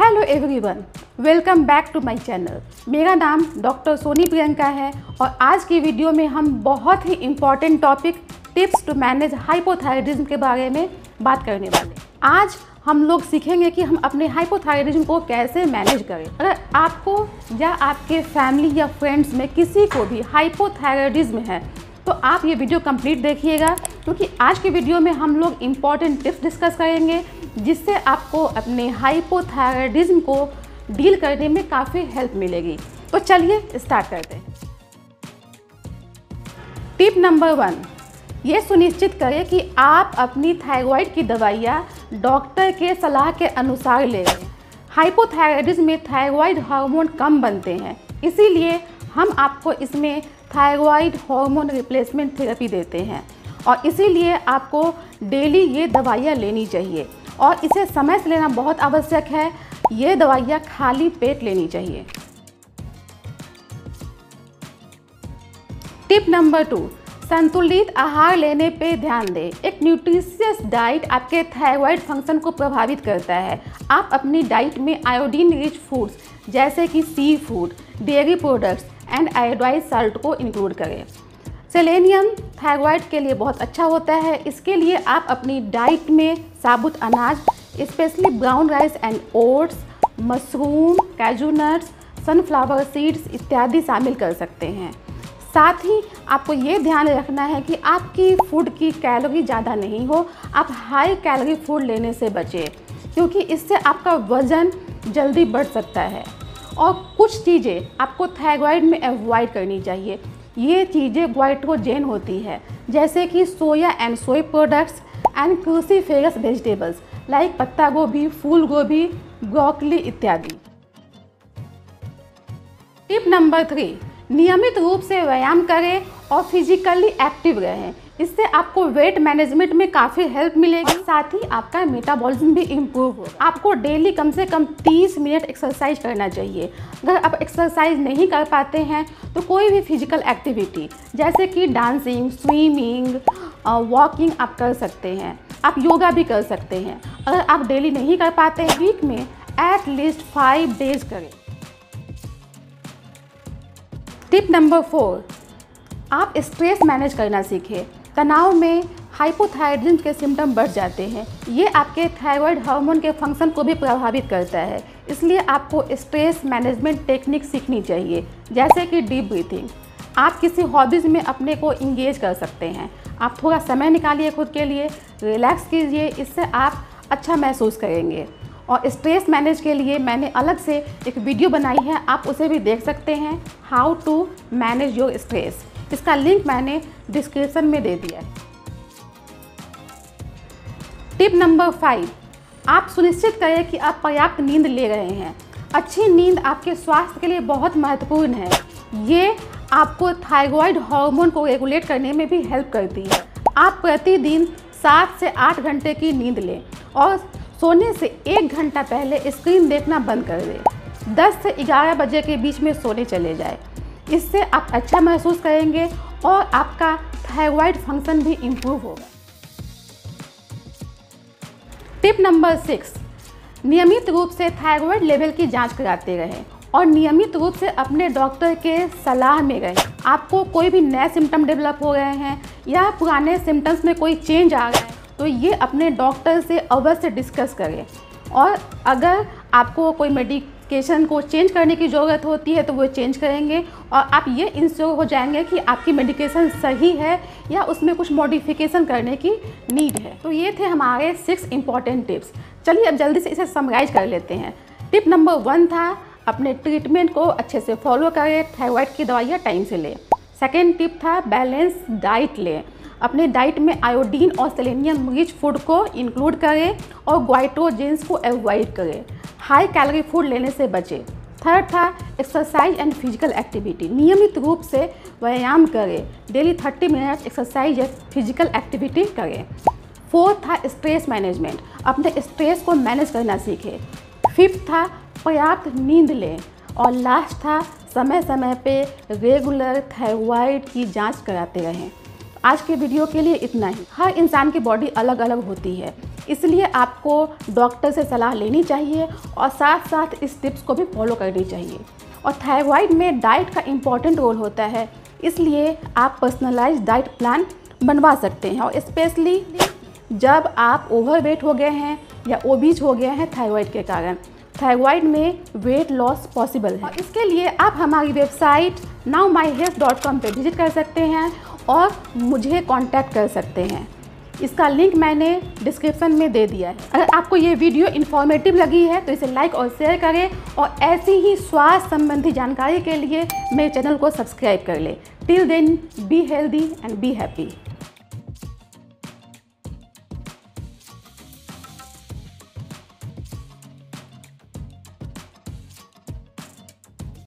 Hello everyone welcome back to my channel मेरा नाम doctor Soni Priyanka है और आज की वीडियो में हम बहुत ही important topic tips to manage hypothyroidism के बारे में बात करने वाले आज हम लोग सीखेंगे कि हम अपने हाइपोथायरिज्म को कैसे मैनेज करें। अगर आपको या आपके फैमिली या फ्रेंड्स में किसी को भी हाइपोथायरिज्म है तो आप ये वीडियो कंप्लीट देखिएगा। क्योंकि आज के वीडियो में हम लोग इंपॉर्टेंट टिप्स डिस्कस करेंगे, जिससे आपको अपने हाइपोथायरॉयडिज्म को डील करने में काफ़ी हेल्प मिलेगी। तो चलिए स्टार्ट करते हैं। टिप नंबर वन ये सुनिश्चित करें कि आप अपनी थायराइड की दवाइयाँ डॉक्टर के सलाह के अनुसार लें हाइपोथायरॉयडिज्म में थायराइड हार्मोन कम बनते हैं, इसीलिए हम आपको इसमें थायराइड हार्मोन रिप्लेसमेंट थेरेपी देते हैं। और इसीलिए आपको डेली ये दवाइयाँ लेनी चाहिए। और इसे समय से लेना बहुत आवश्यक है। ये दवाइयाँ खाली पेट लेनी चाहिए। टिप नंबर टू संतुलित आहार लेने पे ध्यान दें। एक न्यूट्रिशियस डाइट आपके थायराइड फ़ंक्शन को प्रभावित करता है। आप अपनी डाइट में आयोडीन रिच फूड्स जैसे कि sea food dairy products and iodized salt को इंक्लूड करें। सेलेनियम थायराइड के लिए बहुत अच्छा होता है। इसके लिए आप अपनी डाइट में साबुत अनाज, specially brown rice and oats, mushroom, cashew nuts, sunflower seeds इत्यादि शामिल कर सकते हैं। साथ ही आपको ये ध्यान रखना है कि आपकी फ़ूड की कैलोरी ज़्यादा नहीं हो। आप हाई कैलोरी फ़ूड लेने से बचें, क्योंकि इससे आपका वज़न जल्दी बढ़ सकता है। और कुछ चीज़ें आपको थायराइड में अवॉइड करनी चाहिए ये चीज़ें ग्वाइट्रोजेन होती है, जैसे कि soya and soy products and cruciferous vegetables like पत्ता गोभी, फूल गोभी ब्रोकली इत्यादि। टिप नंबर थ्री नियमित रूप से व्यायाम करें और फिजिकली एक्टिव रहें। इससे आपको वेट मैनेजमेंट में काफ़ी हेल्प मिलेगी। साथ ही आपका मेटाबॉलिज्म भी इम्प्रूव होगा। आपको डेली कम से कम 30 मिनट एक्सरसाइज करना चाहिए। अगर आप एक्सरसाइज नहीं कर पाते हैं तो कोई भी फ़िज़िकल एक्टिविटी जैसे कि डांसिंग स्विमिंग वॉकिंग आप कर सकते हैं। आप योगा भी कर सकते हैं। अगर आप डेली नहीं कर पाते वीक में एट लीस्ट फाइव डेज़ करें। टिप नंबर फोर आप स्ट्रेस मैनेज करना सीखें। तनाव में हाइपोथायरिज्म के सिम्टम बढ़ जाते हैं। ये आपके थायराइड हार्मोन के फ़ंक्शन को भी प्रभावित करता है। इसलिए आपको स्ट्रेस मैनेजमेंट टेक्निक सीखनी चाहिए, जैसे कि डीप ब्रीथिंग आप किसी हॉबीज़ में अपने को इंगेज कर सकते हैं। आप थोड़ा समय निकालिए खुद के लिए रिलैक्स कीजिए, इससे आप अच्छा महसूस करेंगे। और स्ट्रेस मैनेज के लिए मैंने अलग से एक वीडियो बनाई है, आप उसे भी देख सकते हैं how to manage your stress इसका लिंक मैंने डिस्क्रिप्शन में दे दिया है। टिप नंबर फाइव आप सुनिश्चित करें कि आप पर्याप्त नींद ले रहे हैं। अच्छी नींद आपके स्वास्थ्य के लिए बहुत महत्वपूर्ण है। ये आपको थायराइड हार्मोन को रेगुलेट करने में भी हेल्प करती है। आप प्रतिदिन सात से आठ घंटे की नींद लें और सोने से एक घंटा पहले स्क्रीन देखना बंद कर दें। 10 से 11 बजे के बीच में सोने चले जाए। इससे आप अच्छा महसूस करेंगे और आपका थायराइड फ़ंक्शन भी इम्प्रूव होगा। टिप नंबर सिक्स नियमित रूप से थायराइड लेवल की जाँच कराते रहें और नियमित रूप से अपने डॉक्टर के सलाह में रहें। आपको कोई भी नए सिम्टम डेवलप हो रहे हैं या पुराने सिम्टम्स में कोई चेंज आ रहा है तो ये अपने डॉक्टर से अवश्य डिस्कस करें। और अगर आपको कोई मेडिकेशन को चेंज करने की ज़रूरत होती है तो वो चेंज करेंगे। और आप ये इंश्योर हो जाएँगे कि आपकी मेडिकेशन सही है या उसमें कुछ मॉडिफिकेशन करने की नीड है। तो ये थे हमारे सिक्स इंपॉर्टेंट टिप्स चलिए अब जल्दी से इसे समराइज कर लेते हैं। टिप नंबर वन था, अपने ट्रीटमेंट को अच्छे से फॉलो करें थायराइड की दवाइयाँ टाइम से लें। सेकेंड टिप था बैलेंस डाइट लें। अपने डाइट में आयोडीन और सेलेनियम रिच फ़ूड को इंक्लूड करें और ग्वाइट्रोजेंस को अवॉइड करें। हाई कैलोरी फ़ूड लेने से बचें। थर्ड था एक्सरसाइज एंड फ़िज़िकल एक्टिविटी नियमित रूप से व्यायाम करें। डेली 30 मिनट एक्सरसाइज या फ़िज़िकल एक्टिविटी करें। फोर्थ था स्ट्रेस मैनेजमेंट अपने स्ट्रेस को मैनेज करना सीखें। फिफ्थ था, पर्याप्त नींद लें। और लास्ट था समय समय पे रेगुलर थायराइड की जाँच कराते रहें। आज के वीडियो के लिए इतना ही। हर इंसान की बॉडी अलग अलग होती है। इसलिए आपको डॉक्टर से सलाह लेनी चाहिए और साथ साथ इस टिप्स को भी फॉलो करनी चाहिए। और थायराइड में डाइट का इंपॉर्टेंट रोल होता है। इसलिए आप पर्सनलाइज डाइट प्लान बनवा सकते हैं। और स्पेशली जब आप ओवरवेट हो गए हैं या ओबीज हो गए हैं थायराइड के कारण। थायराइड में वेट लॉस पॉसिबल है। इसके लिए आप हमारी website now my health dot com पर विज़िट कर सकते हैं। और मुझे कांटेक्ट कर सकते हैं। इसका लिंक मैंने डिस्क्रिप्शन में दे दिया है। अगर आपको ये वीडियो इन्फॉर्मेटिव लगी है तो इसे लाइक और शेयर करें और ऐसी ही स्वास्थ्य संबंधी जानकारी के लिए मेरे चैनल को सब्सक्राइब कर लें। Till then be healthy and be happy